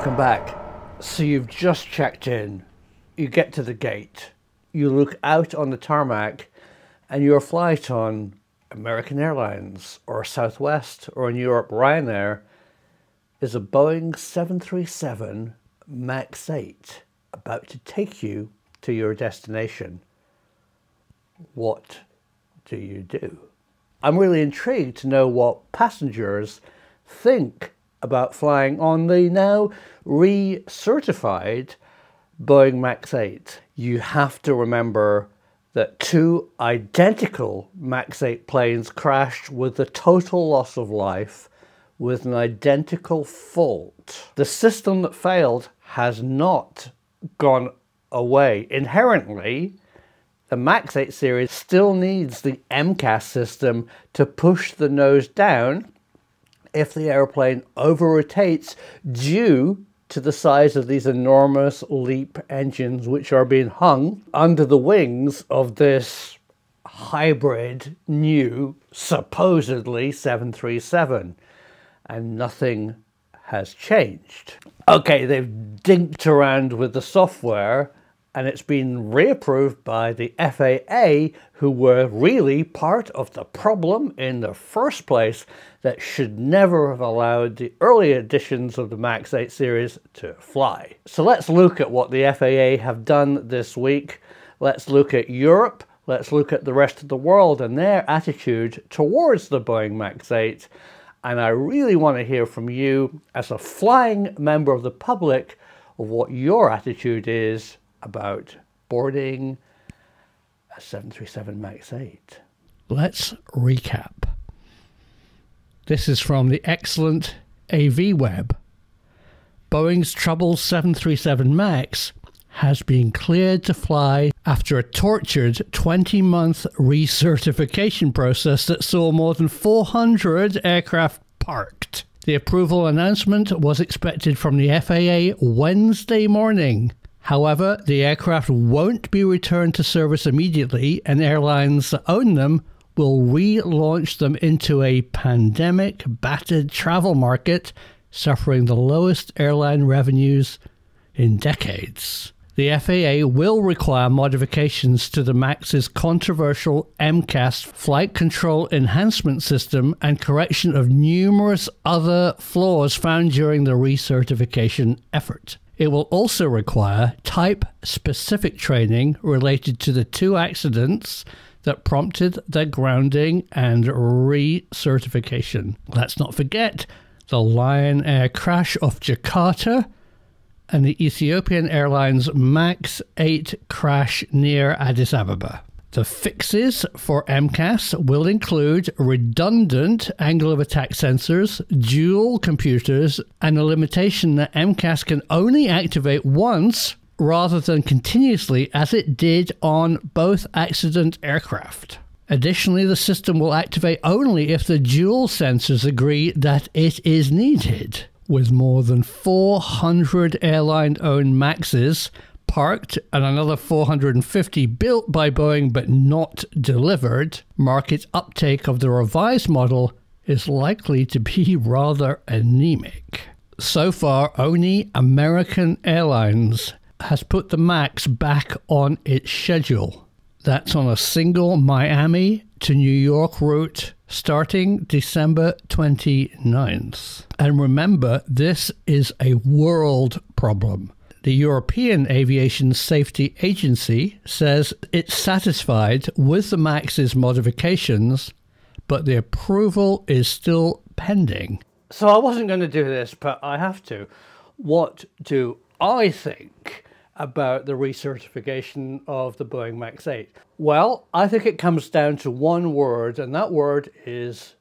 Welcome back. So you've just checked in. You get to the gate. You look out on the tarmac and your flight on American Airlines or Southwest or in Europe Ryanair is a Boeing 737 MAX 8 about to take you to your destination. What do you do? I'm really intrigued to know what passengers think about flying on the now recertified Boeing MAX 8. You have to remember that two identical MAX 8 planes crashed with a total loss of life with an identical fault. The system that failed has not gone away. Inherently, the MAX 8 series still needs the MCAS system to push the nose down if the airplane over rotates due to the size of these enormous LEAP engines which are being hung under the wings of this hybrid new supposedly 737 and nothing has changed. Okay, they've dinked around with the software and it's been reapproved by the FAA, who were really part of the problem in the first place that should never have allowed the early editions of the MAX 8 series to fly. So let's look at what the FAA have done this week. Let's look at Europe. Let's look at the rest of the world and their attitude towards the Boeing MAX 8. And I really want to hear from you as a flying member of the public of what your attitude is about boarding a 737 MAX 8. Let's recap. This is from the excellent AV Web. Boeing's troubled 737 MAX has been cleared to fly after a tortured 20 month recertification process that saw more than 400 aircraft parked. The approval announcement was expected from the FAA Wednesday morning. However, the aircraft won't be returned to service immediately, and airlines that own them will relaunch them into a pandemic battered travel market, suffering the lowest airline revenues in decades. The FAA will require modifications to the MAX's controversial MCAS flight control enhancement system and correction of numerous other flaws found during the recertification effort. It will also require type specific training related to the two accidents that prompted their grounding and recertification. Let's not forget the Lion Air crash off Jakarta and the Ethiopian Airlines MAX 8 crash near Addis Ababa. The fixes for MCAS will include redundant angle of attack sensors, dual computers, and a limitation that MCAS can only activate once rather than continuously as it did on both accident aircraft. Additionally, the system will activate only if the dual sensors agree that it is needed. With more than 400 airline owned MAXs, parked and another 450 built by Boeing but not delivered, market uptake of the revised model is likely to be rather anemic. So far, only American Airlines has put the MAX back on its schedule. That's on a single Miami to New York route starting December 29th. And remember, this is a world problem. The European Aviation Safety Agency says it's satisfied with the MAX's modifications, but the approval is still pending. So I wasn't going to do this, but I have to. What do I think about the recertification of the Boeing MAX 8? Well, I think it comes down to one word, and that word is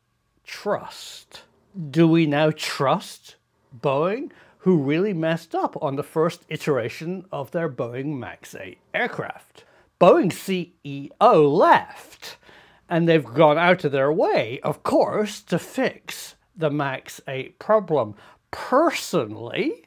trust. Do we now trust Boeing? Who really messed up on the first iteration of their Boeing MAX 8 aircraft. Boeing CEO left, and they've gone out of their way, of course, to fix the MAX 8 problem. Personally,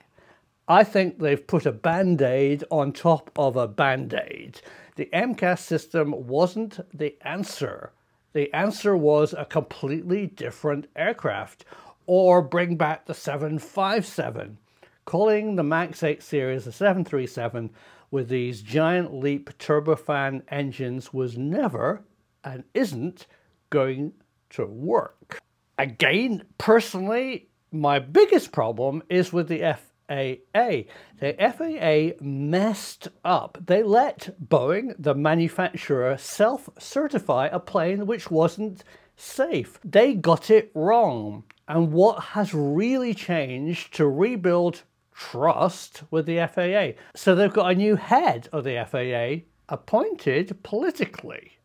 I think they've put a band aid on top of a band aid. The MCAS system wasn't the answer. The answer was a completely different aircraft, or bring back the 757 calling the MAX 8 series a 737 with these giant LEAP turbofan engines was never and isn't going to work. Again, personally, my biggest problem is with the FAA. The FAA messed up. They let Boeing, the manufacturer, self certify a plane which wasn't safe. They got it wrong. And what has really changed to rebuild trust with the FAA? So they've got a new head of the FAA appointed politically.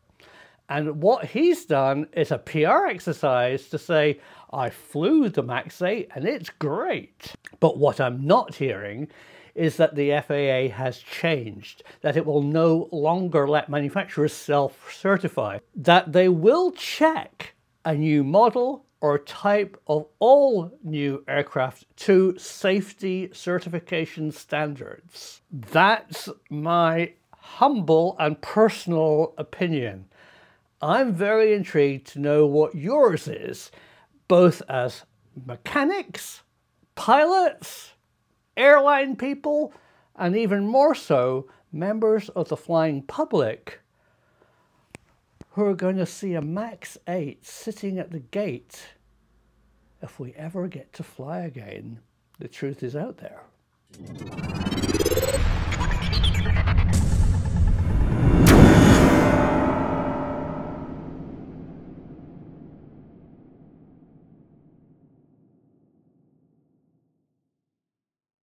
And what he's done is a PR exercise to say, I flew the MAX 8 and it's great. But what I'm not hearing is that the FAA has changed, that it will no longer let manufacturers self certify, that they will check a new model or type of all new aircraft to safety certification standards. That's my humble and personal opinion. I'm very intrigued to know what yours is, both as mechanics, pilots, airline people, and even more so, members of the flying public who are going to see a MAX 8 sitting at the gate if we ever get to fly again. The truth is out there.